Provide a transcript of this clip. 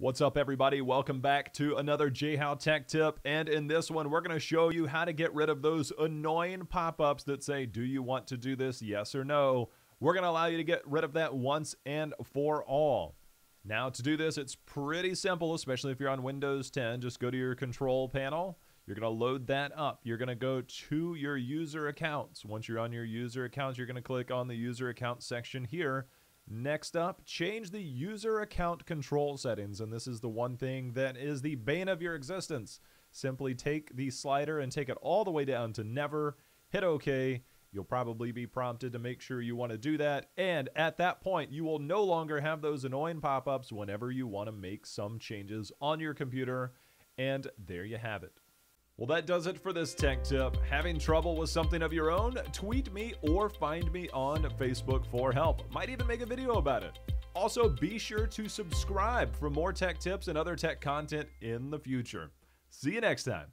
What's up, everybody? Welcome back to another JHow Tech Tip. And in this one, we're going to show you how to get rid of those annoying pop ups that say, Do you want to do this? Yes or no. We're going to allow you to get rid of that once and for all. Now, to do this, it's pretty simple, especially if you're on Windows 10. Just go to your control panel. You're going to load that up. You're going to go to your user accounts. Once you're on your user accounts, you're going to click on the user account section here. Next up, change the user account control settings. And this is the one thing that is the bane of your existence. Simply take the slider and take it all the way down to never. Hit OK. You'll probably be prompted to make sure you want to do that. And at that point, you will no longer have those annoying pop ups whenever you want to make some changes on your computer. And there you have it. Well, that does it for this tech tip. Having trouble with something of your own? Tweet me or find me on Facebook for help. Might even make a video about it. Also, be sure to subscribe for more tech tips and other tech content in the future. See you next time.